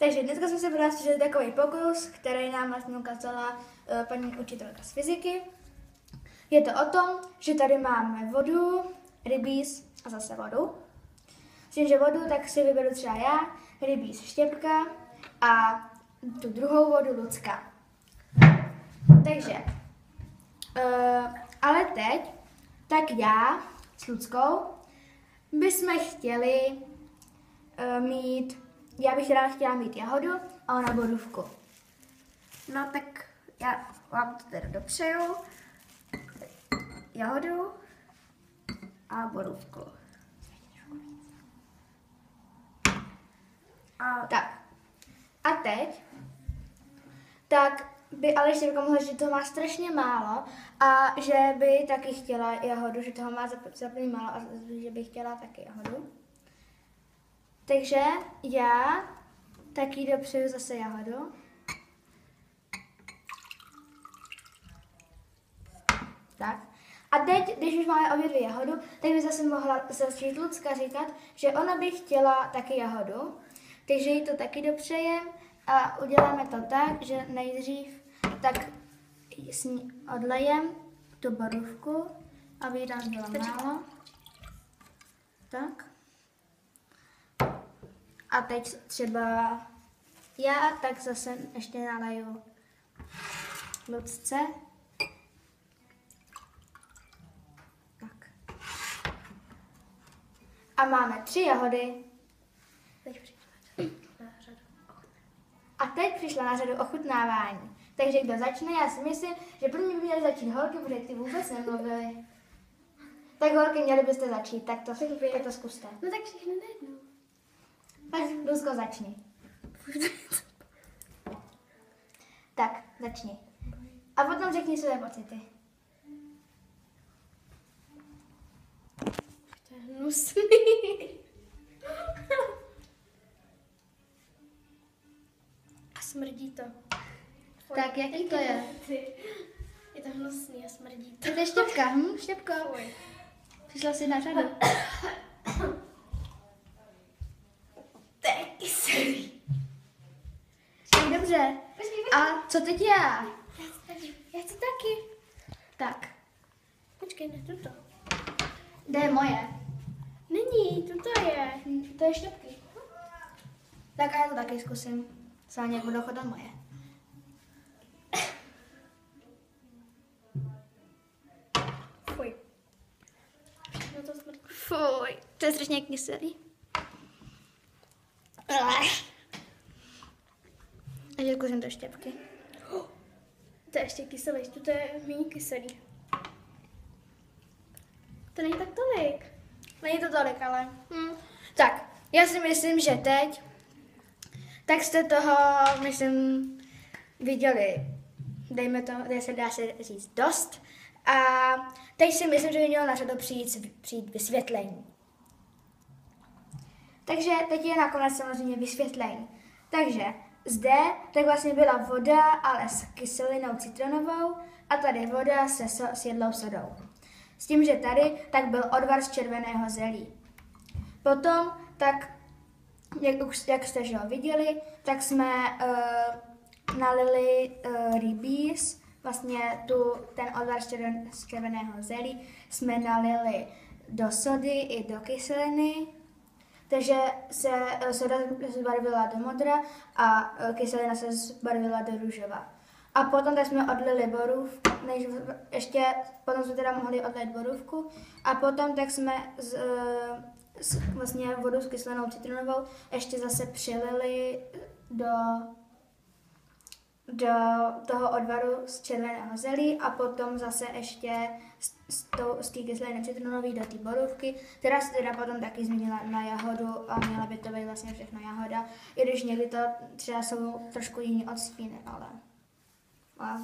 Takže dneska jsme se vrátili takový pokus, který nám vlastně ukázala uh, paní učitelka z fyziky. Je to o tom, že tady máme vodu, rybíz a zase vodu. S tím, že vodu tak si vyberu třeba já, rybíz štěpka a tu druhou vodu Lucka. Takže, uh, ale teď, tak já s Luckou bychom chtěli uh, mít, já bych ráda chtěla mít jahodu a ona borůvku. No tak já vám to teda dopřeju. Jahodu a borůvku. A tak. A teď, tak by ale ještě mohla, že toho má strašně málo a že by taky chtěla jahodu, že toho má za málo a že by chtěla taky jahodu. Takže já taky dopřeju zase jahodu. Tak. A teď, když už máme obě dvě jahodu, tak by zase mohla začít Lucka říkat, že ona by chtěla taky jahodu. Takže jí to taky dopřejem a uděláme to tak, že nejdřív tak s ní odlejem tu borůvku, aby tam bylo málo. Tak. A teď třeba já tak zase ještě naleju Lucce. Tak. A máme tři jahody. Teď a teď přišla na řadu ochutnávání. Takže kdo začne, já si myslím, že první by měly začít holky, protože ty vůbec nemluvily. Tak holky, měli byste začít, tak to, tak to zkuste. No tak všechno najednou. Tak, Luzko, začni. tak, začni. A potom řekni své pocity. To je hnusný. A smrdí to. Tak, jaký to je? Je to hnusný a smrdí to. To je štěpka, hm? Štěpko. Fuj. Přišla si na řadu. To je kyselý. Tak dobře. A co teď já? Já chci taky. Tak, Počkej, ne tuto. kde je moje? Není, tuto je. To je štěpky. Tak a já to taky zkusím. Sáně, jak budou chodit moje. Fuj. To. Fuj, to je strašně kyselý. A že zkusím to štěpky. To je ještě kyselý, to je méně kyselý. To není tak tolik. Není to tolik, ale... Hm. Tak, já si myslím, že teď tak jste toho, myslím, viděli, dejme to, kde se dá se říct, dost. A teď si myslím, že by mělo na řadu přijít, přijít vysvětlení. Takže teď je nakonec samozřejmě vysvětlení. Takže zde tak vlastně byla voda, ale s kyselinou citronovou a tady voda se so, s jedlou sodou. S tím, že tady tak byl odvar z červeného zelí. Potom tak jak, už, jak jste že ho viděli, tak jsme uh, nalili uh, rybíz, vlastně tu, ten odvar z červeného zelí jsme nalili do sody i do kyseliny, takže se uh, soda zbarvila do modra a uh, kyselina se zbarvila do růžova. A potom tak jsme odlili borůvku, než ještě, potom jsme teda mohli odlit borůvku a potom tak jsme z, uh, s, vlastně vodu s kyselinou citronovou ještě zase přilili do, do toho odvaru z červeného zelí a potom zase ještě z, z, té kyseliny citronové do té borůvky, která se teda potom taky změnila na jahodu a měla by to být vlastně všechno jahoda, i když někdy to třeba jsou trošku jiný odstíny, ale, ale,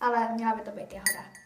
ale měla by to být jahoda.